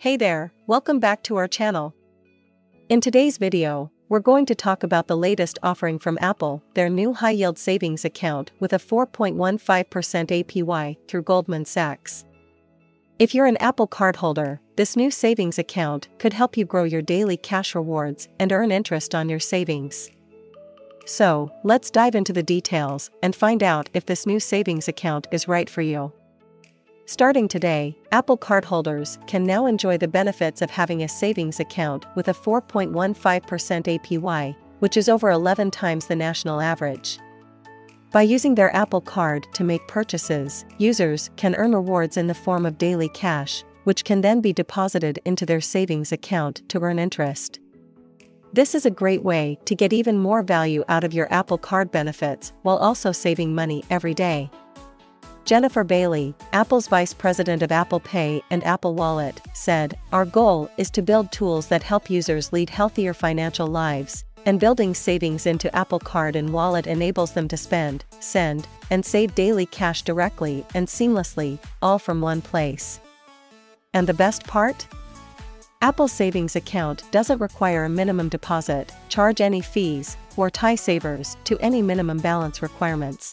Hey there, welcome back to our channel. In today's video, we're going to talk about the latest offering from Apple, their new high-yield savings account with a 4.15% APY through Goldman Sachs. If you're an Apple cardholder, this new savings account could help you grow your daily cash rewards and earn interest on your savings. So, let's dive into the details and find out if this new savings account is right for you. Starting today, Apple cardholders can now enjoy the benefits of having a savings account with a 4.15% APY, which is over 11 times the national average. By using their Apple Card to make purchases, users can earn rewards in the form of daily cash, which can then be deposited into their savings account to earn interest. This is a great way to get even more value out of your Apple Card benefits while also saving money every day. Jennifer Bailey, Apple's vice president of Apple Pay and Apple Wallet, said, Our goal is to build tools that help users lead healthier financial lives, and building savings into Apple Card and Wallet enables them to spend, send, and save daily cash directly and seamlessly, all from one place. And the best part? Apple Savings Account doesn't require a minimum deposit, charge any fees, or tie savers to any minimum balance requirements.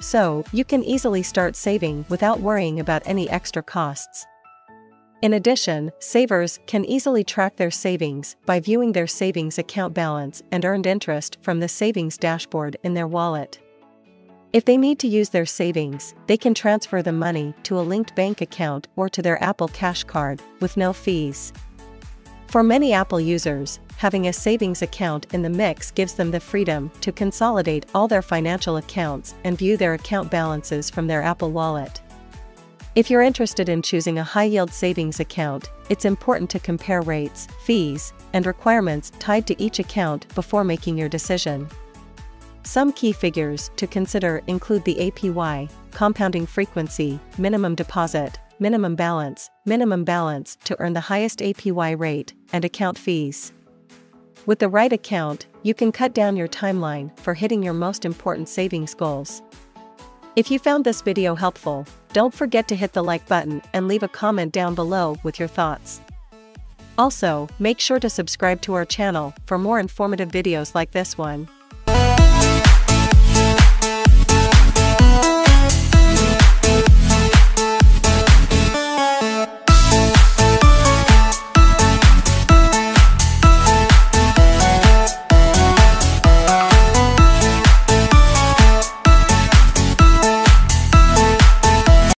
So, you can easily start saving without worrying about any extra costs. In addition, savers can easily track their savings by viewing their savings account balance and earned interest from the savings dashboard in their wallet. If they need to use their savings, they can transfer the money to a linked bank account or to their Apple Cash card with no fees. For many Apple users, having a savings account in the mix gives them the freedom to consolidate all their financial accounts and view their account balances from their Apple Wallet. If you're interested in choosing a high yield savings account, it's important to compare rates, fees, and requirements tied to each account before making your decision. Some key figures to consider include the APY, compounding frequency, minimum deposit, minimum balance, minimum balance to earn the highest APY rate, and account fees. With the right account, you can cut down your timeline for hitting your most important savings goals. If you found this video helpful, don't forget to hit the like button and leave a comment down below with your thoughts. Also, make sure to subscribe to our channel for more informative videos like this one.